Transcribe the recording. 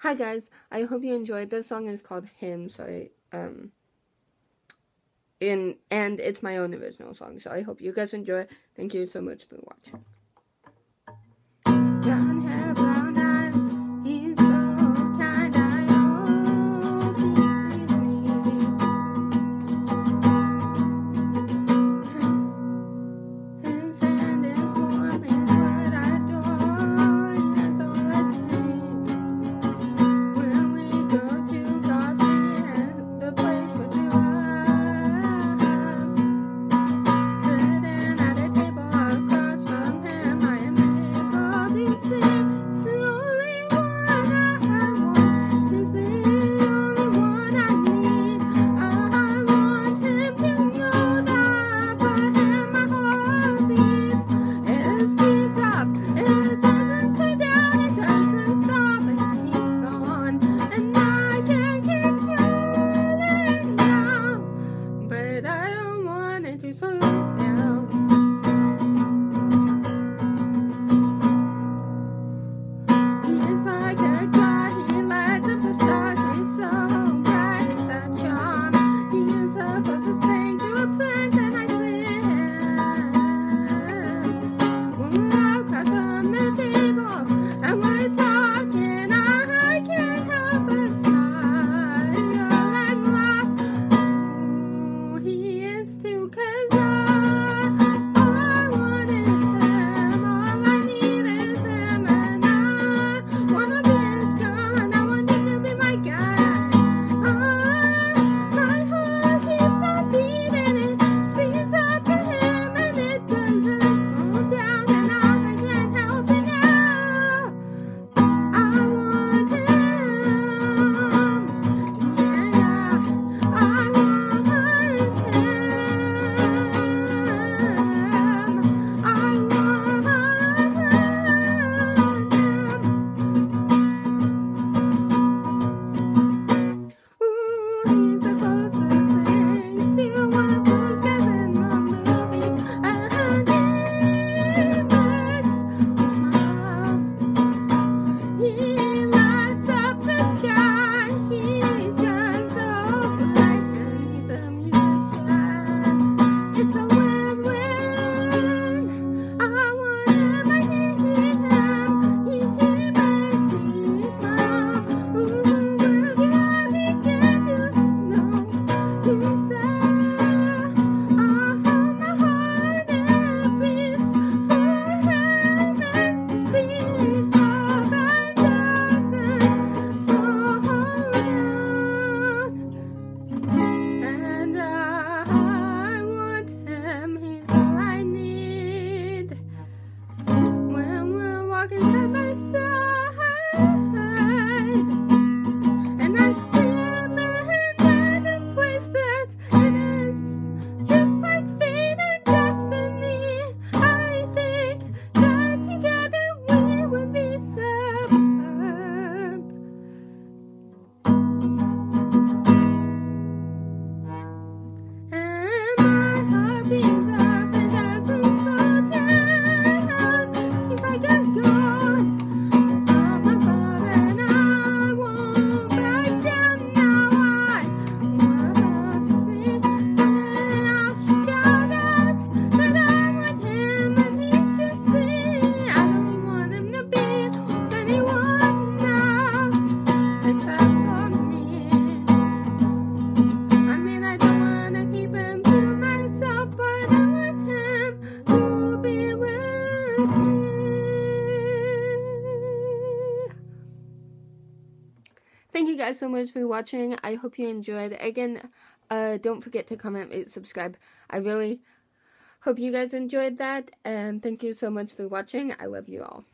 Hi guys, I hope you enjoyed. This song is called Him, so I, um, in, and it's my own original song, so I hope you guys enjoy. Thank you so much for watching. So. Thank you guys so much for watching. I hope you enjoyed. Again, uh, don't forget to comment, rate, subscribe. I really hope you guys enjoyed that. And thank you so much for watching. I love you all.